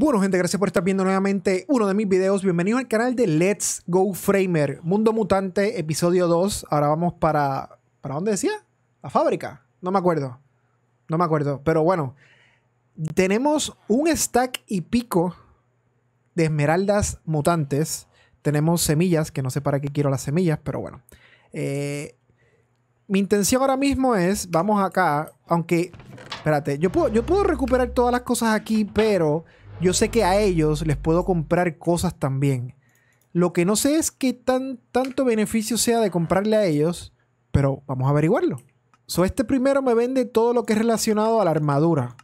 Bueno gente, gracias por estar viendo nuevamente uno de mis videos. Bienvenidos al canal de Let's Go Framer, Mundo Mutante, episodio 2. Ahora vamos para... ¿Para dónde decía? La fábrica. No me acuerdo. No me acuerdo. Pero bueno, tenemos un stack y pico de esmeraldas mutantes. Tenemos semillas, que no sé para qué quiero las semillas, pero bueno. Eh, mi intención ahora mismo es, vamos acá, aunque, espérate, yo puedo, yo puedo recuperar todas las cosas aquí, pero yo sé que a ellos les puedo comprar cosas también. Lo que no sé es qué tan, tanto beneficio sea de comprarle a ellos, pero vamos a averiguarlo. So, este primero me vende todo lo que es relacionado a la armadura,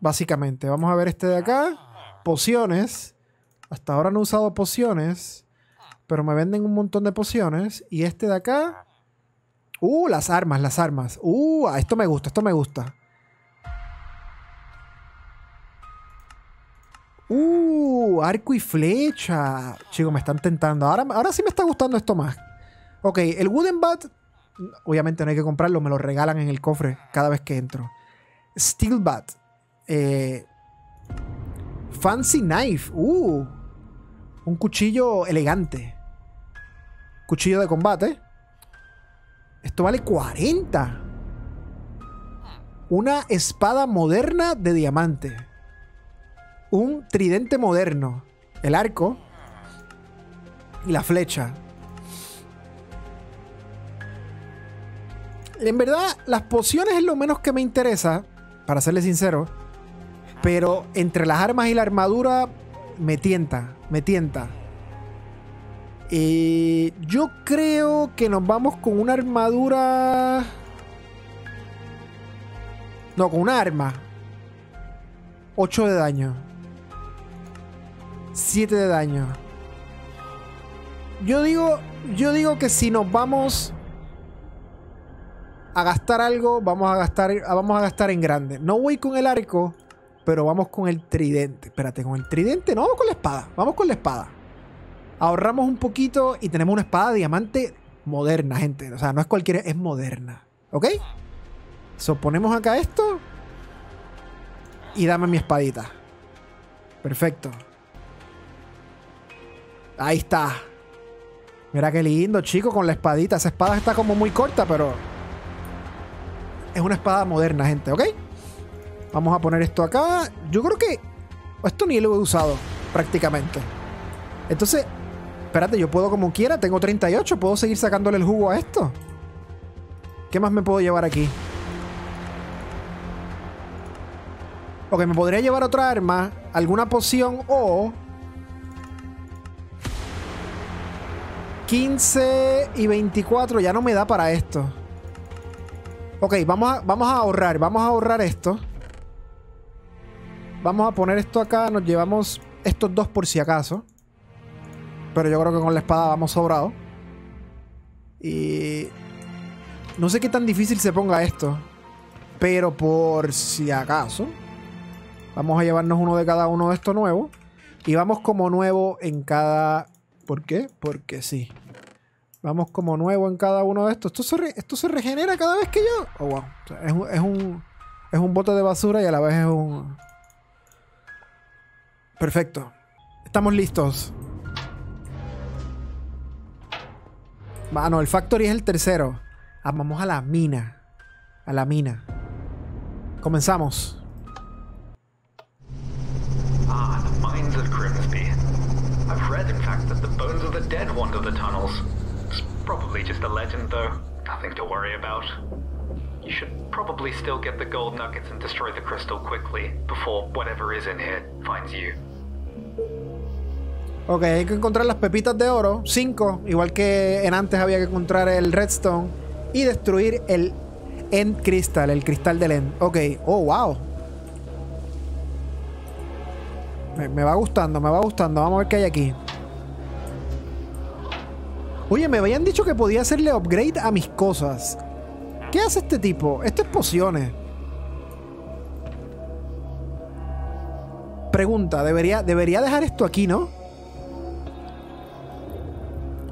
básicamente. Vamos a ver este de acá, pociones. Hasta ahora no he usado pociones, pero me venden un montón de pociones. Y este de acá, uh, las armas, las armas. Uh, esto me gusta, esto me gusta. Uh, arco y flecha. Chicos, me están tentando. Ahora, ahora sí me está gustando esto más. Ok, el Wooden Bat. Obviamente no hay que comprarlo, me lo regalan en el cofre cada vez que entro. Steel Bat. Eh, fancy Knife. Uh, un cuchillo elegante. Cuchillo de combate. Esto vale 40. Una espada moderna de diamante un tridente moderno, el arco y la flecha. En verdad, las pociones es lo menos que me interesa, para serle sincero. Pero entre las armas y la armadura, me tienta, me tienta. Yo creo que nos vamos con una armadura... No, con una arma. 8 de daño. 7 de daño. Yo digo, yo digo que si nos vamos a gastar algo, vamos a gastar, vamos a gastar en grande. No voy con el arco, pero vamos con el tridente. Espérate, con el tridente, no vamos con la espada, vamos con la espada. Ahorramos un poquito y tenemos una espada de diamante moderna, gente. O sea, no es cualquiera, es moderna. ¿Ok? So, ponemos acá esto. Y dame mi espadita. Perfecto. Ahí está. Mira qué lindo, chico, con la espadita. Esa espada está como muy corta, pero... Es una espada moderna, gente, ¿ok? Vamos a poner esto acá. Yo creo que... Esto ni lo he usado, prácticamente. Entonces... Espérate, yo puedo como quiera. Tengo 38. Puedo seguir sacándole el jugo a esto. ¿Qué más me puedo llevar aquí? Ok, me podría llevar otra arma, alguna poción o 15 y 24 ya no me da para esto. Ok, vamos a, vamos a ahorrar. Vamos a ahorrar esto. Vamos a poner esto acá. Nos llevamos estos dos por si acaso. Pero yo creo que con la espada vamos sobrado. Y... No sé qué tan difícil se ponga esto. Pero por si acaso. Vamos a llevarnos uno de cada uno de estos nuevos. Y vamos como nuevo en cada ¿Por qué? Porque sí. Vamos como nuevo en cada uno de estos. Esto se, regenera cada vez que yo. Oh, wow. es, un, bote de basura y a la vez es un. Perfecto. Estamos listos. Ah, no, el factory es el tercero. Ah, vamos a la mina. A la mina. Comenzamos. Dead wander the tunnels. It's probably just a legend, though. Nothing to worry about. You should probably still get the gold nuggets and destroy the crystal quickly before whatever is in here finds you. Ok, hay que encontrar las pepitas de oro, 5, igual que en antes había que encontrar el redstone y destruir el End Crystal, el cristal del End. Ok, oh wow. Me, me va gustando, me va gustando. Vamos a ver qué hay aquí. Oye, me habían dicho que podía hacerle upgrade a mis cosas. ¿Qué hace este tipo? Esto es pociones. Pregunta, ¿debería, debería dejar esto aquí, ¿no?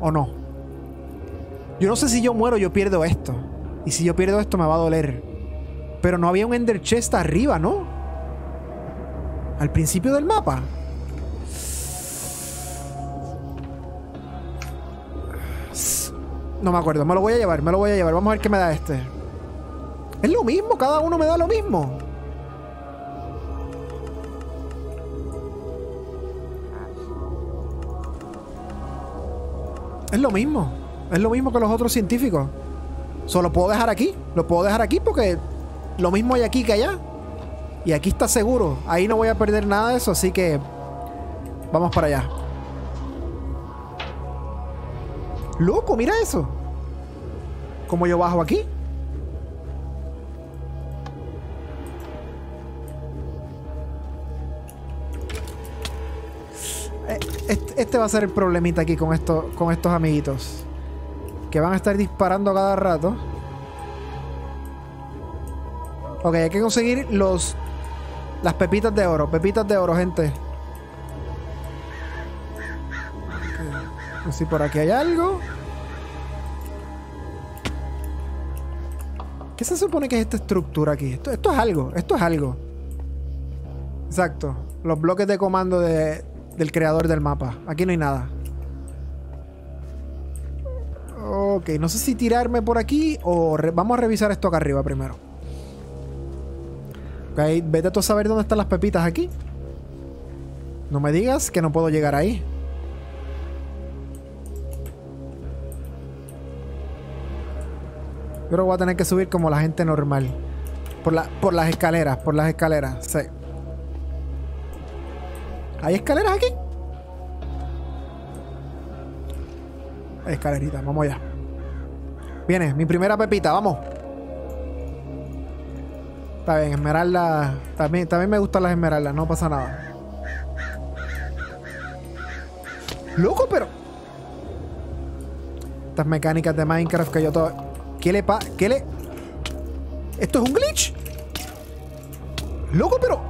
¿O no? Yo no sé si yo muero yo pierdo esto. Y si yo pierdo esto me va a doler. Pero no había un Ender Chest arriba, ¿no? Al principio del mapa. No me acuerdo. Me lo voy a llevar, me lo voy a llevar. Vamos a ver qué me da este. Es lo mismo, cada uno me da lo mismo. Es lo mismo. Es lo mismo que los otros científicos. Solo puedo dejar aquí. Lo puedo dejar aquí porque lo mismo hay aquí que allá. Y aquí está seguro. Ahí no voy a perder nada de eso, así que vamos para allá. Loco, mira eso. ¿Cómo yo bajo aquí? Eh, este, va a ser el problemita aquí con, esto, con estos amiguitos. Que van a estar disparando cada rato. Ok, hay que conseguir los... Las pepitas de oro. Pepitas de oro, gente. Si por aquí hay algo. ¿Qué se supone que es esta estructura aquí? Esto, esto es algo, esto es algo. Exacto. Los bloques de comando de, del creador del mapa. Aquí no hay nada. Ok, no sé si tirarme por aquí o vamos a revisar esto acá arriba primero. Ok, vete tú a saber dónde están las pepitas aquí. No me digas que no puedo llegar ahí. Yo que voy a tener que subir como la gente normal. Por, la, por las escaleras, por las escaleras. Sí. ¿Hay escaleras aquí? Escalerita, vamos allá. Viene, mi primera pepita, vamos. Está bien, esmeralda. También, también me gustan las esmeraldas, no pasa nada. Loco, pero. Estas mecánicas de Minecraft que yo todo. ¿Qué le pasa? ¿Qué le...? ¿Esto es un glitch? Loco, pero...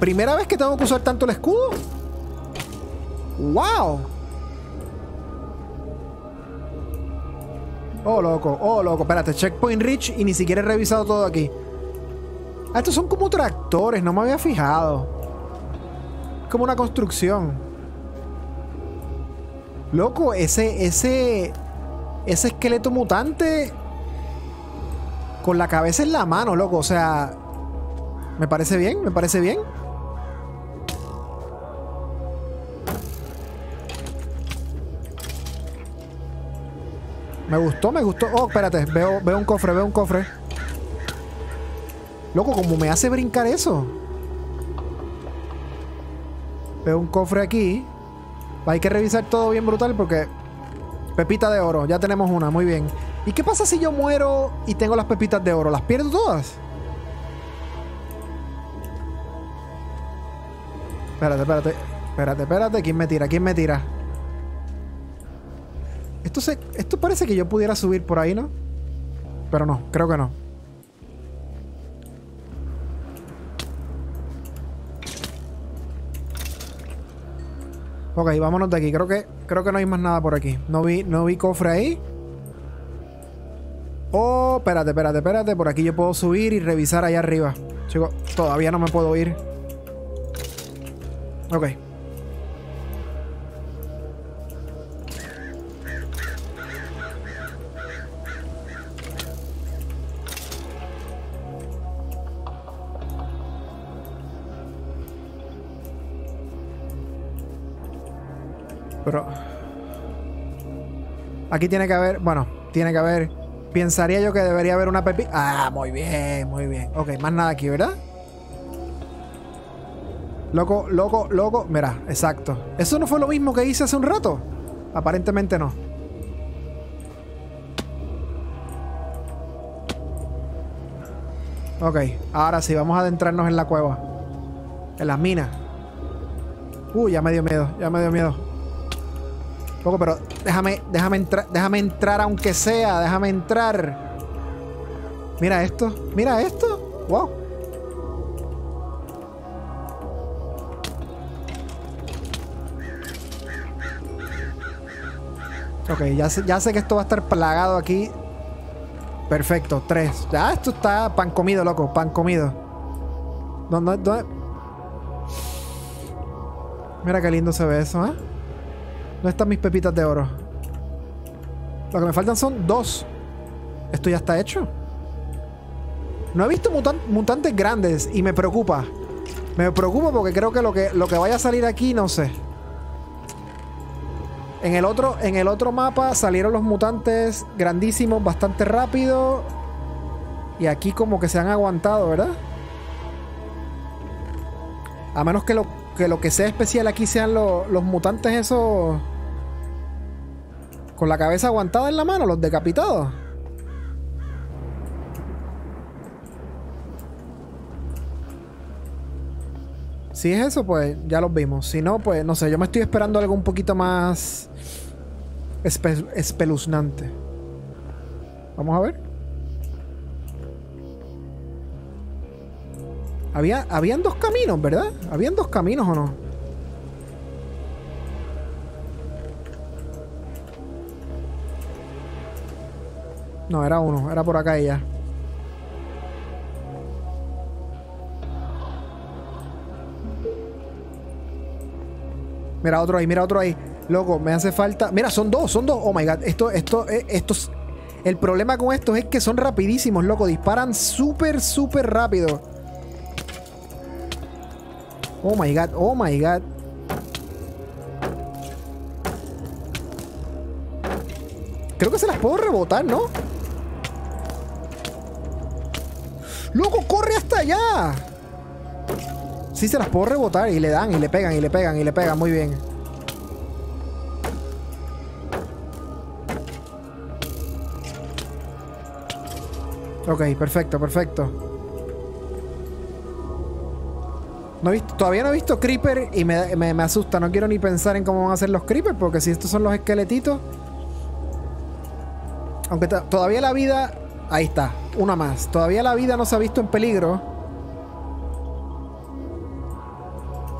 ¿Primera vez que tengo que usar tanto el escudo? ¡Wow! Oh, loco, oh, loco. Espérate, checkpoint reach y ni siquiera he revisado todo aquí. Ah, estos son como tractores, no me había fijado. como una construcción. Loco, ese, ese, ese esqueleto mutante con la cabeza en la mano, loco. O sea, me parece bien, me parece bien. Me gustó, me gustó. Oh, espérate, veo, veo un cofre, veo un cofre. Loco, ¿cómo me hace brincar eso? Veo un cofre aquí. Hay que revisar todo bien brutal porque... Pepita de oro, ya tenemos una, muy bien. ¿Y qué pasa si yo muero y tengo las pepitas de oro? ¿Las pierdo todas? Espérate, espérate. Espérate, espérate. ¿Quién me tira? ¿Quién me tira? Esto, se, esto parece que yo pudiera subir por ahí, ¿no? Pero no, creo que no. Ok, vámonos de aquí. Creo que, creo que no hay más nada por aquí. No vi, no vi cofre ahí. Oh, espérate, espérate, espérate. Por aquí yo puedo subir y revisar allá arriba. Chicos, todavía no me puedo ir. Ok. Aquí tiene que haber... Bueno, tiene que haber... Pensaría yo que debería haber una pepita... Ah, muy bien, muy bien. Ok, más nada aquí, ¿verdad? Loco, loco, loco. Mira, exacto. ¿Eso no fue lo mismo que hice hace un rato? Aparentemente no. Ok, ahora sí, vamos a adentrarnos en la cueva. En las minas. Uh, ya me dio miedo, ya me dio miedo. Loco, pero déjame, déjame entrar, déjame entrar aunque sea, déjame entrar. Mira esto, mira esto. Wow. Ok, ya sé, ya sé que esto va a estar plagado aquí. Perfecto, tres. Ya, esto está pan comido, loco, pan comido. ¿Dónde, dónde? Mira qué lindo se ve eso, ¿eh? ¿Dónde están mis pepitas de oro? Lo que me faltan son dos. Esto ya está hecho. No he visto mutantes grandes y me preocupa. Me preocupa porque creo que lo, que lo que vaya a salir aquí, no sé. En el, otro, en el otro mapa salieron los mutantes grandísimos bastante rápido. Y aquí como que se han aguantado, ¿verdad? A menos que lo que, lo que sea especial aquí sean los mutantes esos... Con la cabeza aguantada en la mano, los decapitados. Si es eso, pues ya los vimos. Si no, pues no sé, yo me estoy esperando algo un poquito más espeluznante. Vamos a ver. Había, habían dos caminos, ¿verdad? Habían dos caminos o no. No, era uno, era por acá y ya. Mira otro ahí, mira otro ahí. Loco, me hace falta. Mira, son dos, son dos. Oh my god. Esto, esto, eh, estos. El problema con estos es que son rapidísimos, loco. Disparan súper, súper rápido. Oh my god, oh my god. Creo que se las puedo rebotar, ¿no? ¡Loco, corre hasta allá! Sí, se las puedo rebotar y le dan y le pegan y le pegan y le pegan muy bien. Ok, perfecto, perfecto. No he visto, todavía no he visto Creeper y me, me, asusta. No quiero ni pensar en cómo van a ser los Creepers porque si estos son los esqueletitos... Aunque todavía la vida... Ahí está, una más. Todavía la vida no se ha visto en peligro.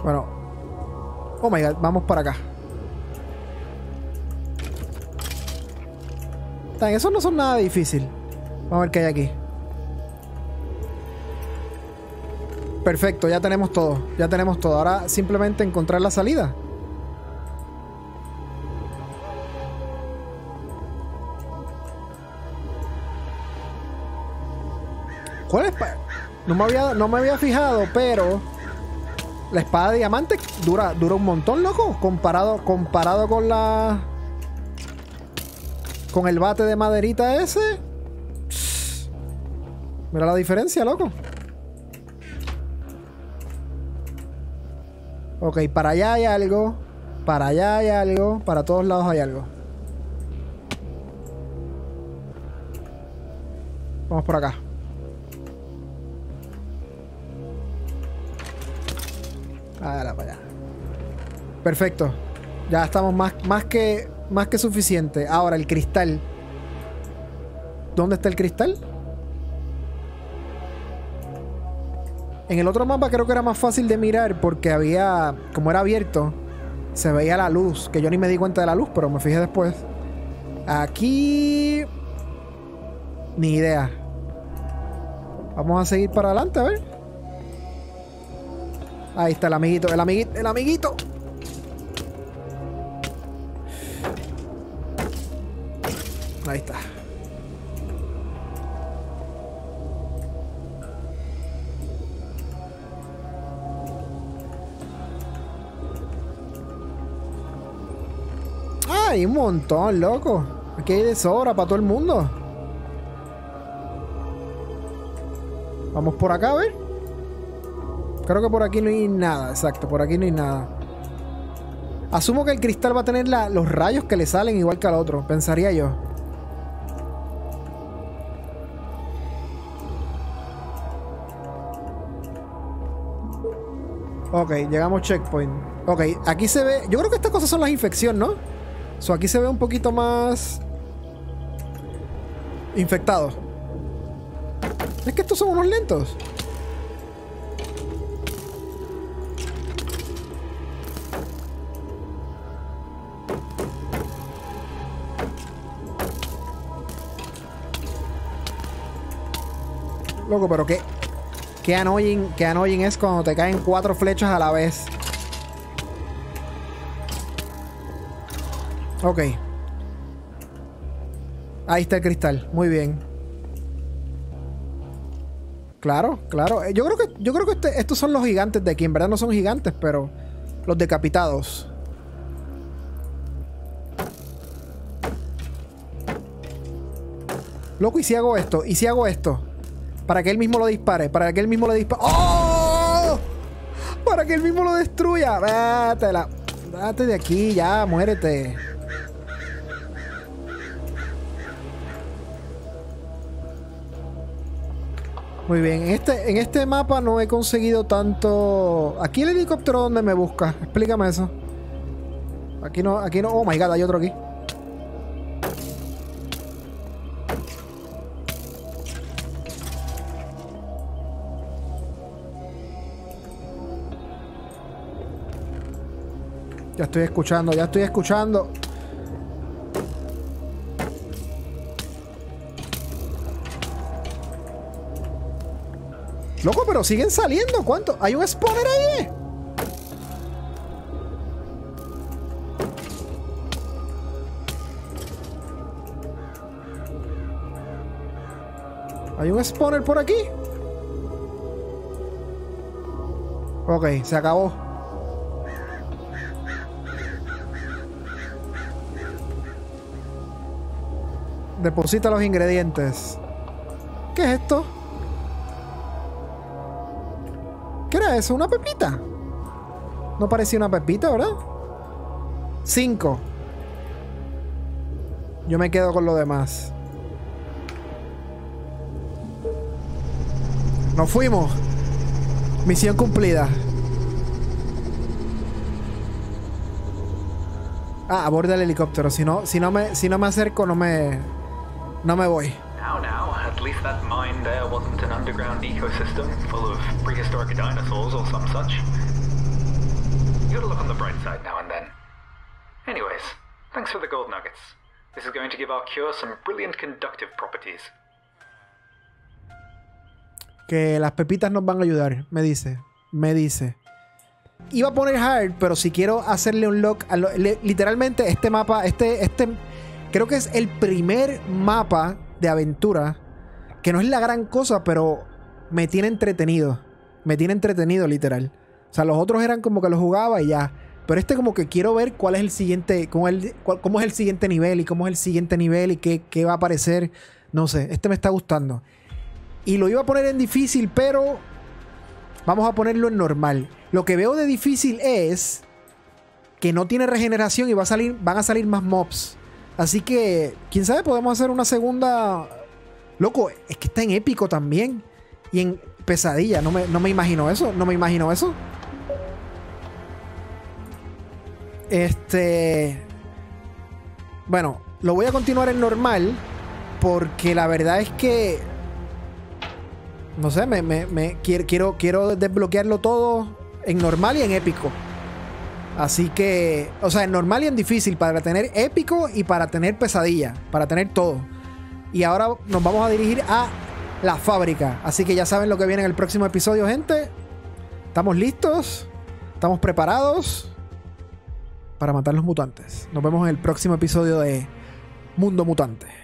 Bueno. Oh my god, vamos para acá. Tan, eso no son nada difícil. Vamos a ver qué hay aquí. Perfecto, ya tenemos todo. Ya tenemos todo. Ahora simplemente encontrar la salida. No me había, no me había fijado, pero la espada de diamante dura, dura un montón, loco. Comparado, comparado con la... Con el bate de maderita ese. Mira la diferencia, loco. Ok, para allá hay algo. Para allá hay algo. Para todos lados hay algo. Vamos por acá. Ahora para allá. Perfecto. Ya estamos más, más, que, más que suficiente. Ahora, el cristal. ¿Dónde está el cristal? En el otro mapa creo que era más fácil de mirar porque había, como era abierto, se veía la luz, que yo ni me di cuenta de la luz, pero me fijé después. Aquí... Ni idea. Vamos a seguir para adelante, a ver. Ahí está el amiguito, el amiguito, el amiguito. Ahí está. Ay, un montón, loco. Aquí hay de sobra para todo el mundo. Vamos por acá, a ver. Creo que por aquí no hay nada, exacto, por aquí no hay nada. Asumo que el cristal va a tener los rayos que le salen igual que al otro, pensaría yo. Ok, llegamos checkpoint. Ok, aquí se ve... Yo creo que estas cosas son las infecciones, ¿no? So, aquí se ve un poquito más... Infectado. Es que estos son unos lentos. Loco, pero qué, qué annoying, qué annoying es cuando te caen cuatro flechas a la vez. Ok. Ahí está el cristal. Muy bien. Claro, claro. Eh, Yo creo que, yo creo que este- estos son los gigantes de aquí. En verdad no son gigantes, pero los decapitados. Loco, ¿y si hago esto? ¿Y si hago esto? Para que él mismo lo dispare. Para que él mismo lo dispare. ¡Oh! Para que él mismo lo destruya. Vete, la... Date de aquí, ya, muérete. Muy bien, en este, en este mapa no he conseguido tanto. Aquí el helicóptero donde me busca. Explícame eso. Aquí no, aquí no. Oh my god, hay otro aquí. Ya estoy escuchando, ya estoy escuchando. Loco, pero siguen saliendo. ¿Cuánto? ¿Hay un spawner ahí? ¿Hay un spawner por aquí? Ok, se acabó. Deposita los ingredientes. ¿Qué es esto? ¿Qué era eso? ¿Una pepita? No parecía una pepita, ¿verdad? Cinco. Yo me quedo con lo demás. Nos fuimos. Misión cumplida. Ah, aborda el helicóptero. Si no, si no me, si no me acerco, no me, no me voy. Now, now, at least that mine there wasn't an underground ecosystem full of prehistoric dinosaurs or some such. You gotta look on the bright side now and then. Anyways, thanks for the gold nuggets. This is going to give our cure some brilliant conductive properties. Que las pepitas nos van a ayudar, me dice. Me dice. Iba a poner hard, pero si quiero hacerle un lock. a lo- le- literalmente, este mapa, este, este. Creo que es el primer mapa de aventura. Que no es la gran cosa, pero me tiene entretenido. Me tiene entretenido, literal. O sea, los otros eran como que los jugaba y ya. Pero este como que quiero ver cuál es el siguiente. Cómo es el siguiente nivel y cómo es el siguiente nivel y qué, qué va a aparecer. No sé, este me está gustando. Y lo iba a poner en difícil, pero vamos a ponerlo en normal. Lo que veo de difícil es que no tiene regeneración y va a salir, van a salir más mobs. Así que, quién sabe, podemos hacer una segunda. Loco, es que está en épico también. Y en pesadilla. No me, no me imagino eso. No me imagino eso. Este. Bueno, lo voy a continuar en normal. Porque la verdad es que no sé, me, me- me- quiero, quiero, quiero desbloquearlo todo en normal y en épico. Así que, o sea, en normal y en difícil, para tener épico y para tener pesadilla, para tener todo. Y ahora nos vamos a dirigir a la fábrica. Así que ya saben lo que viene en el próximo episodio, gente. ¿Estamos listos? ¿Estamos preparados? Para matar los mutantes. Nos vemos en el próximo episodio de Mundo Mutante.